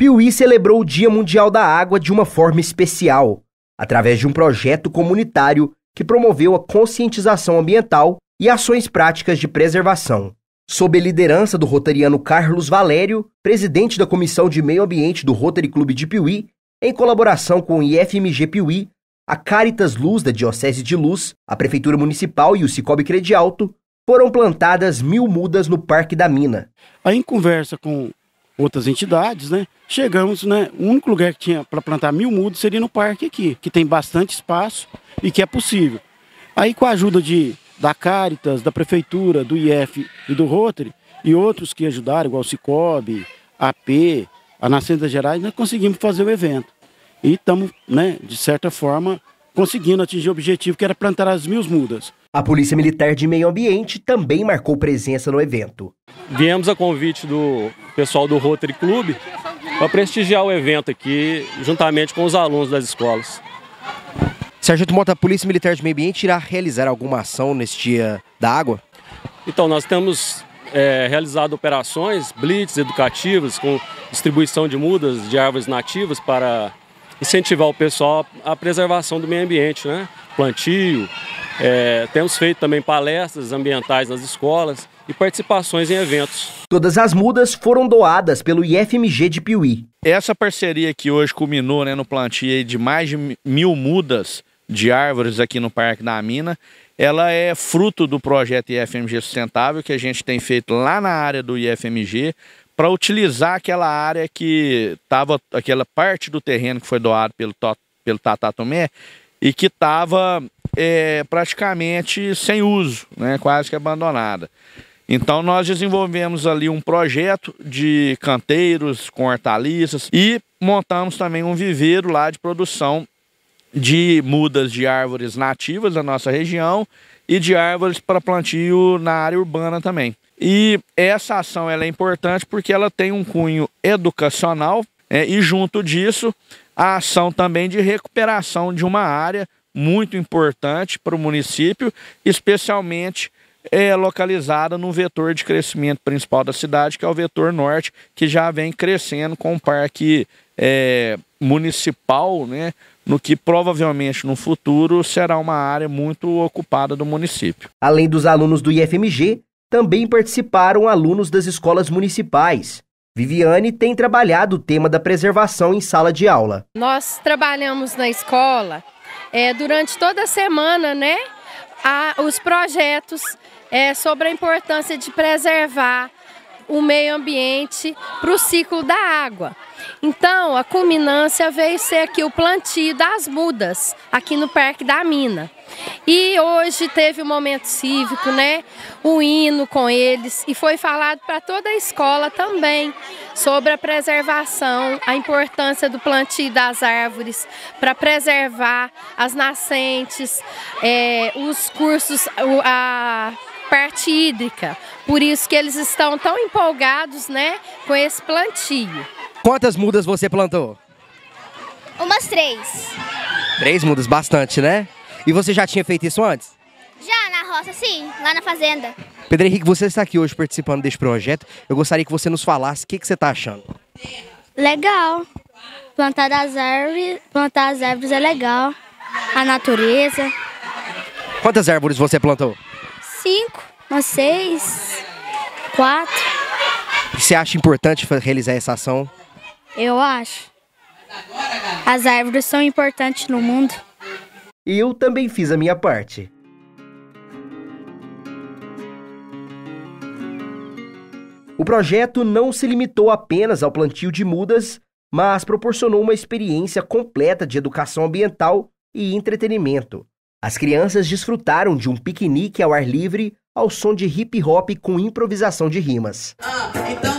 Piuí celebrou o Dia Mundial da Água de uma forma especial, através de um projeto comunitário que promoveu a conscientização ambiental e ações práticas de preservação. Sob a liderança do rotariano Carlos Valério, presidente da Comissão de Meio Ambiente do Rotary Clube de Piuí, em colaboração com o IFMG Piuí, a Caritas Luz da Diocese de Luz, a Prefeitura Municipal e o Cicobi Credialto, foram plantadas mil mudas no Parque da Mina. Aí, em conversa com outras entidades, né? Chegamos, né? O único lugar que tinha para plantar mil mudas seria no parque aqui, que tem bastante espaço e que é possível. Aí, com a ajuda de, da Caritas, da Prefeitura, do IF e do Rotary, e outros que ajudaram, igual o Cicobi, AP, a Nascente Gerais, nós conseguimos fazer o evento. E estamos, né, de certa forma, conseguindo atingir o objetivo que era plantar as mil mudas. A Polícia Militar de Meio Ambiente também marcou presença no evento. Viemos a convite do pessoal do Rotary Club para prestigiar o evento aqui, juntamente com os alunos das escolas. Sargento Mota, a Polícia Militar de Meio Ambiente irá realizar alguma ação neste dia da água? Então, nós temos é, realizado operações, blitz educativas, com distribuição de mudas de árvores nativas para incentivar o pessoal à preservação do meio ambiente, né? plantio, é, temos feito também palestras ambientais nas escolas e participações em eventos. Todas as mudas foram doadas pelo IFMG de Piuí. Essa parceria que hoje culminou né, no plantio de mais de mil mudas de árvores aqui no Parque da Mina, ela é fruto do projeto IFMG Sustentável que a gente tem feito lá na área do IFMG para utilizar aquela área que estava, aquela parte do terreno que foi doado pelo, pelo Tata Tomé e que estava é, praticamente sem uso, né, quase que abandonada. Então nós desenvolvemos ali um projeto de canteiros com hortaliças e montamos também um viveiro lá de produção de mudas de árvores nativas da nossa região e de árvores para plantio na área urbana também. E essa ação ela é importante porque ela tem um cunho educacional é, e junto disso a ação também de recuperação de uma área muito importante para o município, especialmente é localizada no vetor de crescimento principal da cidade, que é o vetor norte, que já vem crescendo com o parque é, municipal, né, no que provavelmente no futuro será uma área muito ocupada do município. Além dos alunos do IFMG, também participaram alunos das escolas municipais. Viviane tem trabalhado o tema da preservação em sala de aula. Nós trabalhamos na escola é, durante toda a semana, né? A, os projetos é, sobre a importância de preservar o meio ambiente para o ciclo da água. Então, a culminância veio ser aqui o plantio das mudas, aqui no Parque da Mina. E hoje teve o um momento cívico, né? O hino com eles e foi falado para toda a escola também sobre a preservação, a importância do plantio das árvores para preservar as nascentes, é, os cursos, a parte hídrica. Por isso que eles estão tão empolgados, né, com esse plantio. Quantas mudas você plantou? Umas três. Três mudas, bastante, né? E você já tinha feito isso antes? Já, na roça, sim, lá na fazenda. Pedro Henrique, você está aqui hoje participando deste projeto. Eu gostaria que você nos falasse o que, que você está achando. Legal. Plantar as árvores, plantar as árvores é legal. A natureza. Quantas árvores você plantou? Cinco, umas seis, quatro. Você acha importante realizar essa ação? Eu acho. As árvores são importantes no mundo. E eu também fiz a minha parte. O projeto não se limitou apenas ao plantio de mudas, mas proporcionou uma experiência completa de educação ambiental e entretenimento. As crianças desfrutaram de um piquenique ao ar livre ao som de hip hop com improvisação de rimas. Ah, então